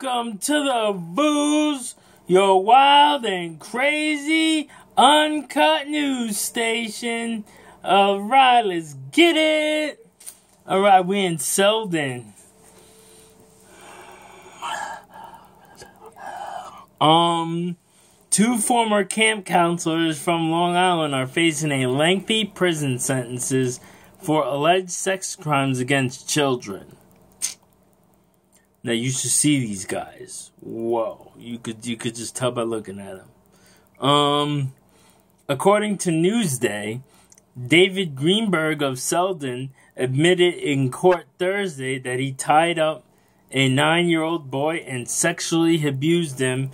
Welcome to the Vews, your wild and crazy uncut news station. Alright, let's get it. Alright, we in Selden. Um, two former camp counselors from Long Island are facing a lengthy prison sentences for alleged sex crimes against children. Now you should see these guys. Whoa, you could you could just tell by looking at them. Um, according to Newsday, David Greenberg of Selden admitted in court Thursday that he tied up a nine-year-old boy and sexually abused him,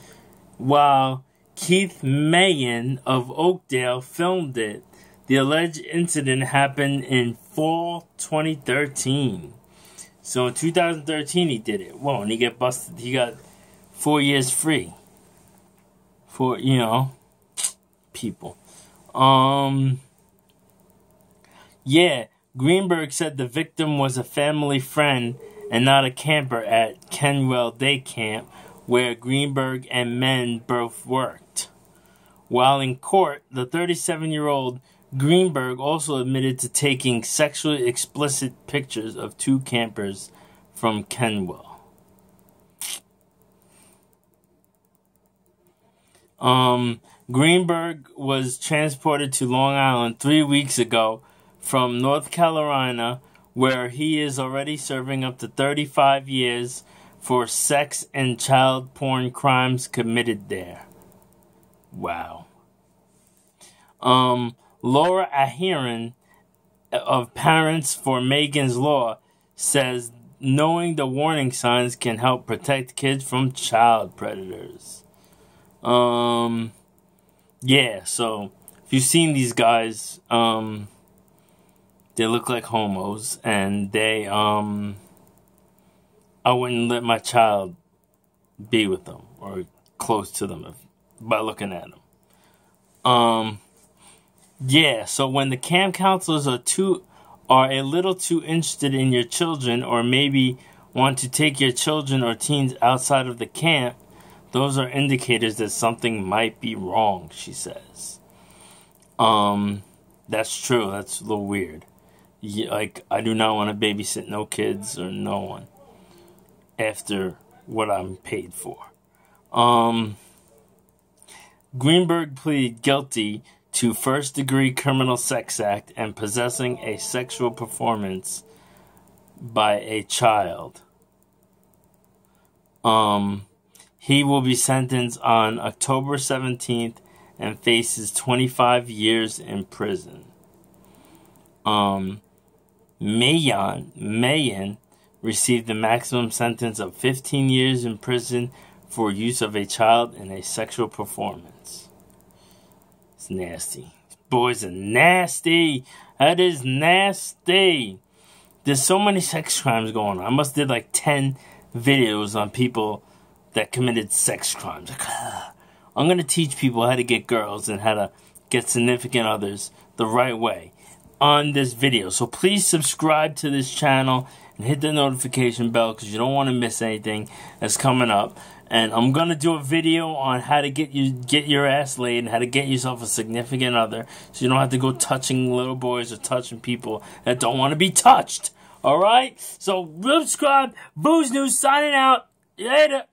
while Keith Meyn of Oakdale filmed it. The alleged incident happened in fall 2013. So in 2013 he did it. Whoa, and he got busted. He got four years free. For you know, people. Um. Yeah, Greenberg said the victim was a family friend and not a camper at Kenwell Day Camp, where Greenberg and Meyn both worked. While in court, the 37 year old Greenberg also admitted to taking sexually explicit pictures of two campers from Kenwell. Um, Greenberg was transported to Long Island three weeks ago from North Carolina, where he is already serving up to 35 years for sex and child porn crimes committed there. Wow. Um, Laura Ahearn of Parents for Megan's Law says knowing the warning signs can help protect kids from child predators. Um, yeah, so if you've seen these guys, um, they look like homos, and they, um, I wouldn't let my child be with them or close to them if, by looking at them. Um, yeah, so when the camp counselors are too are a little too interested in your children or maybe want to take your children or teens outside of the camp, those are indicators that something might be wrong, she says. Um that's true. That's a little weird. Yeah, like I do not want to babysit no kids or no one after what I'm paid for. Um Greenberg pleaded guilty to first degree criminal sex act and possessing a sexual performance by a child. Um, he will be sentenced on October 17th and faces 25 years in prison. Um, Meyn, Meyn received the maximum sentence of 15 years in prison for use of a child in a sexual performance. It's nasty. Boys are nasty. That is nasty. There's so many sex crimes going on. I must did like 10 videos on people that committed sex crimes. I'm going to teach people how to get girls and how to get significant others the right way on this video. So please subscribe to this channel and hit the notification bell because you don't want to miss anything that's coming up and I'm gonna do a video on how to get you get your ass laid and how to get yourself a significant other, so you don't have to go touching little boys or touching people that don't want to be touched. All right, so subscribe. Vews News signing out. Later.